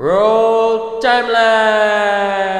Roll timeline!